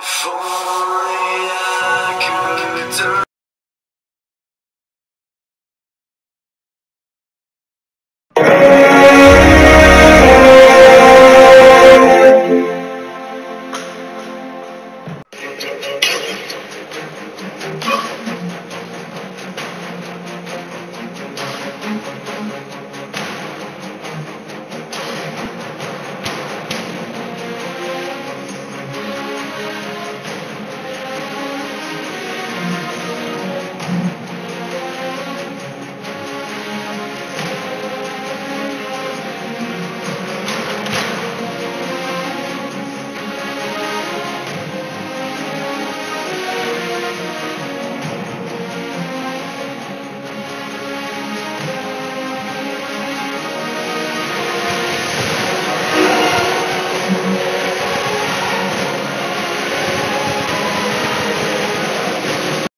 For.